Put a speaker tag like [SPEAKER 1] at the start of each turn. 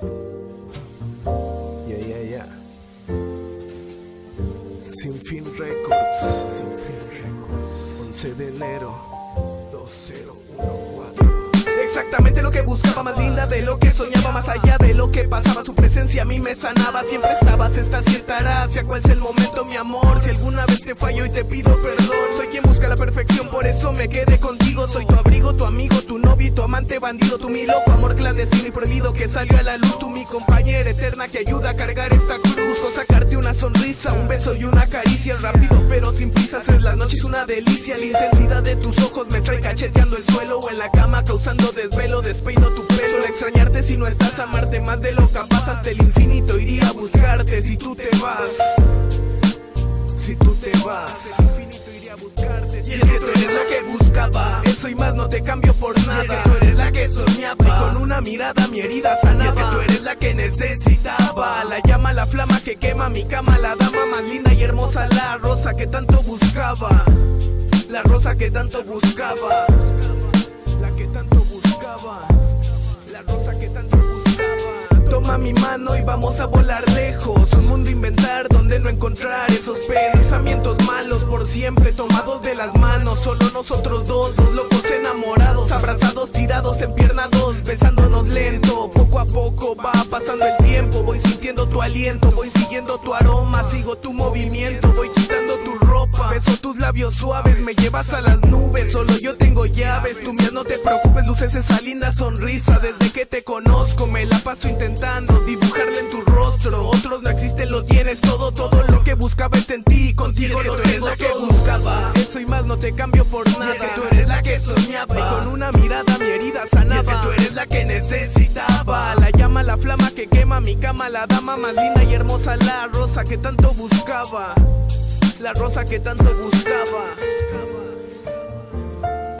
[SPEAKER 1] Yeah, yeah, yeah. Sin fin records. Sin fin records. 11 de enero 2014.
[SPEAKER 2] Exactamente lo que buscaba, más linda de lo que soñaba, más allá de lo que pasaba. Su presencia a mí me sanaba. Siempre estabas, estás y estarás. Sea cual sea el momento, mi amor. Si alguna vez te fallo y te pido perdón, soy quien busca la perfección, por eso me quedé amante bandido, tu mi loco amor clandestino y prohibido que salió a la luz. Tú mi compañera eterna que ayuda a cargar esta cruz. O sacarte una sonrisa, un beso y una caricia. Rápido pero sin prisas, es la noche, es una delicia. La intensidad de tus ojos me trae cacheteando el suelo o en la cama causando desvelo. Despeino tu pelo, al extrañarte si no estás, amarte más de lo capaz. Hasta el infinito iría a buscarte si tú te vas. Si tú te vas. Hasta el infinito iría a buscarte. Y es que tú eres la que buscaba. Eso y más no te cambio por nada. Una mirada mi herida sanaba. Y es que tú eres la que necesitaba. La llama, la flama que quema mi cama. La dama más linda y hermosa. La rosa que tanto buscaba. La rosa que tanto buscaba. La que tanto buscaba. La rosa que tanto buscaba. Toma mi mano y vamos a volar lejos. Un mundo inventar donde no encontrar esos pensamientos malos por siempre tomados de las manos. Solo nosotros dos, pasando el tiempo. Voy sintiendo tu aliento, voy siguiendo tu aroma, sigo tu movimiento, voy quitando tu ropa. Beso tus labios suaves, me llevas a las nubes. Solo yo tengo llaves, tú mías no te preocupes, luces esa linda sonrisa. Desde que te conozco, me la paso intentando dibujarla en tu rostro. Otros no existen, lo tienes todo, todo lo que buscaba está en ti. Contigo lo tengo que buscaba. Eso y más no te cambio por nada. Y es que tú eres la que soñaba. Y con una mirada mi herida sanaba. Y es que tú eres la que necesitaba. Dama más y hermosa. La rosa que tanto buscaba. La rosa que tanto buscaba.